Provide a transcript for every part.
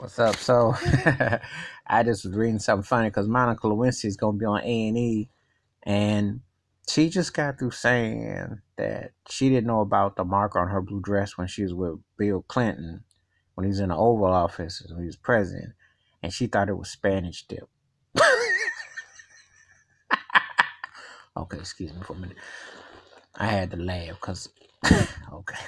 What's up? So, I just was reading something funny because Monica Lewinsky is going to be on A and E, and she just got through saying that she didn't know about the mark on her blue dress when she was with Bill Clinton when he was in the Oval Office when he was president, and she thought it was Spanish dip. okay, excuse me for a minute. I had to laugh because okay.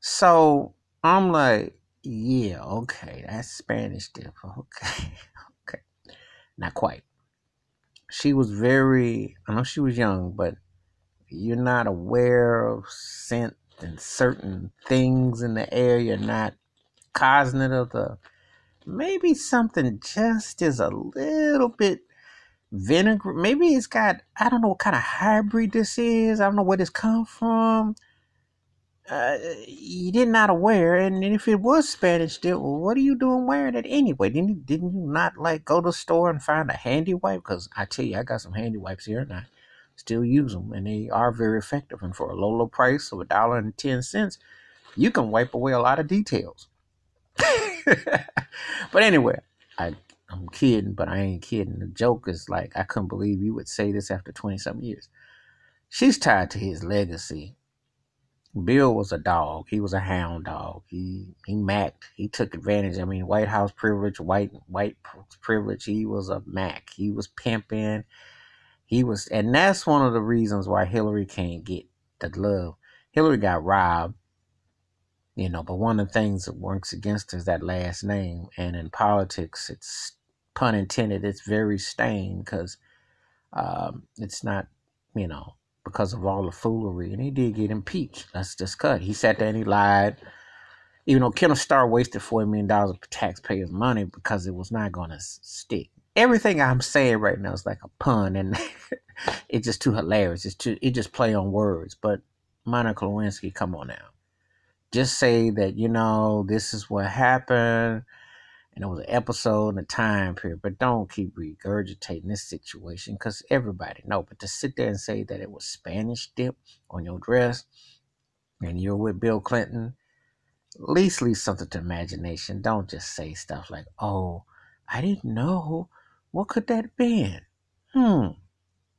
So I'm like, yeah, okay, that's Spanish dip. Okay, okay, not quite. She was very. I know she was young, but you're not aware of scent and certain things in the air. You're not cognizant of the maybe something just is a little bit vinegar. Maybe it's got I don't know what kind of hybrid this is. I don't know where this come from. Uh, you did not aware, and if it was Spanish dip, well, what are you doing wearing it anyway? Didn't you, didn't you not like go to the store and find a handy wipe? Because I tell you, I got some handy wipes here, and I still use them, and they are very effective. And for a low, low price of a dollar and ten cents, you can wipe away a lot of details. but anyway, I I'm kidding, but I ain't kidding. The joke is like I couldn't believe you would say this after twenty some years. She's tied to his legacy. Bill was a dog. He was a hound dog. He he macked. He took advantage. I mean, White House privilege, white white privilege. He was a mac. He was pimping. He was, and that's one of the reasons why Hillary can't get the love. Hillary got robbed you know but one of the things that works against is that last name and in politics it's pun intended it's very stained because um, it's not you know because of all the foolery and he did get impeached that's just cut he sat there and he lied even though Kenneth Starr wasted $40 million of taxpayers' money because it was not going to stick. Everything I'm saying right now is like a pun, and it's just too hilarious. It's too, it just play on words. But Monica Lewinsky, come on now just say that you know this is what happened and it was an episode and a time period but don't keep regurgitating this situation because everybody know but to sit there and say that it was spanish dip on your dress and you're with bill clinton at least leave something to imagination. Don't just say stuff like oh i didn't know. What could that have been? Hmm.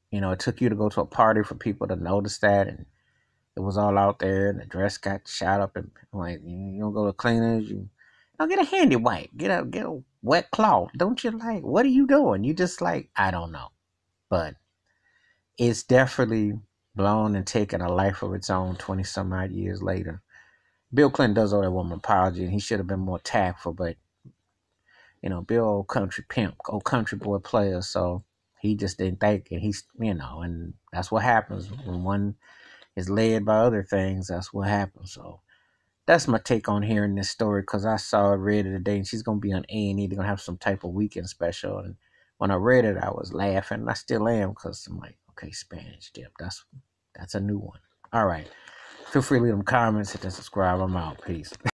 You know it took you to go to a party for people to notice that and it was all out there, and the dress got shot up, and like you don't go to cleaners, you don't get a handy wipe, get a get a wet cloth. Don't you like? What are you doing? You just like I don't know, but it's definitely blown and taken a life of its own twenty some odd years later. Bill Clinton does owe that woman an apology, and he should have been more tactful, but you know, Bill old country pimp, old country boy player, so he just didn't think, and he's you know, and that's what happens when one is led by other things, that's what happens. So that's my take on hearing this story because I saw it read it today, and she's gonna be on A and E. They're gonna have some type of weekend special, and when I read it, I was laughing, and I still am because I'm like, okay, Spanish dip. That's that's a new one. All right. Feel free to leave them comments, hit that subscribe. I'm out. Peace.